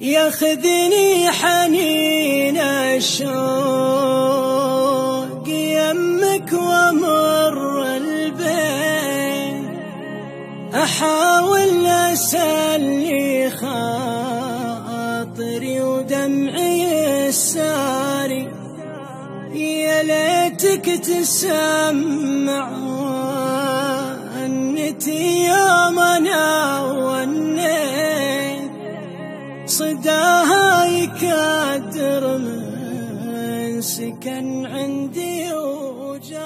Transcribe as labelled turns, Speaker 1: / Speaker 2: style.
Speaker 1: ياخذني حنين الشوق يمك ومر البيت. أحاول أسلي خاطري ودمعي الساري. يا ليتك تسمع وأنتي صداها يكادر من سكن عندي وجاه